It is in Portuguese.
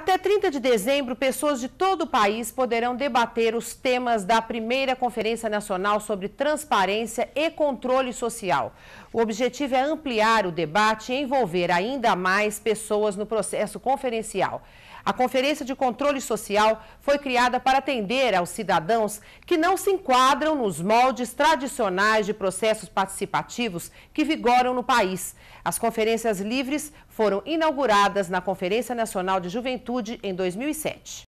Até 30 de dezembro, pessoas de todo o país poderão debater os temas da primeira Conferência Nacional sobre Transparência e Controle Social. O objetivo é ampliar o debate e envolver ainda mais pessoas no processo conferencial. A Conferência de Controle Social foi criada para atender aos cidadãos que não se enquadram nos moldes tradicionais de processos participativos que vigoram no país. As conferências livres foram inauguradas na Conferência Nacional de Juventude em 2007.